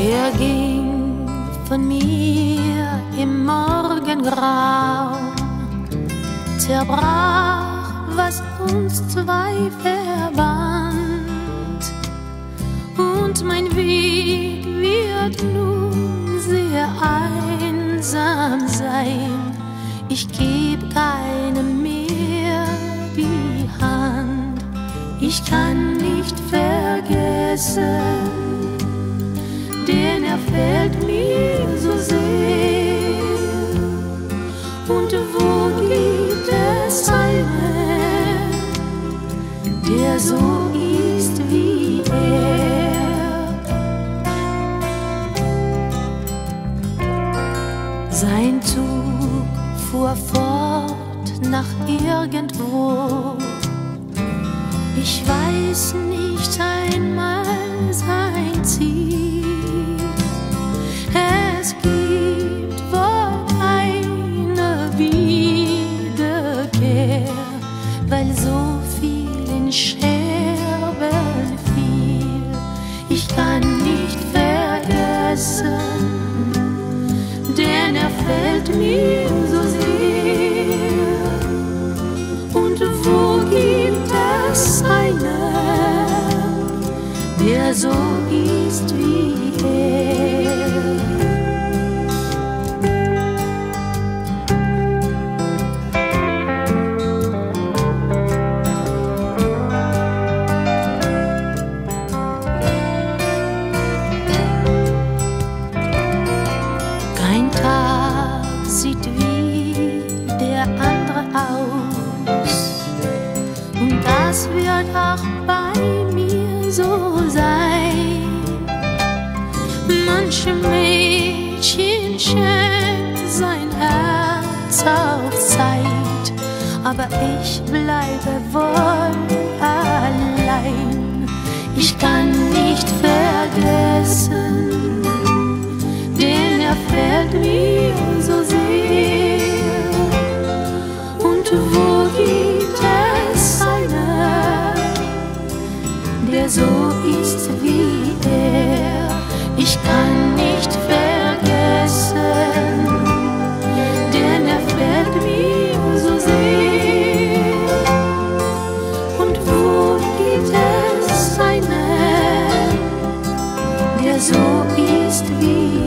verging von mir im Morgengrau, zerbrach, was uns zwei verband, und mein Weg wird nun sehr einsam sein. Ich geb keinem mehr die Hand, ich kann nicht vergessen er fällt mir so sehr. Und wo gibt es einen, der so ist wie er? Sein Zug fuhr fort nach irgendwo. Ich weiß nicht einmal sein Ziel. Denn er fällt mir so sehr. Und wo gibt es einen, der so ist wie er? wird auch bei mir so sein. Manche Mädchen schenkt sein Herz auf Zeit, aber ich bleibe wohl allein. Ich kann nicht vergessen, denn er fehlt mir so sehr. Und wo ist wie er. ich kann nicht vergessen, denn er fährt mir so sehr. Und wo gibt es einen, der so ist wie er?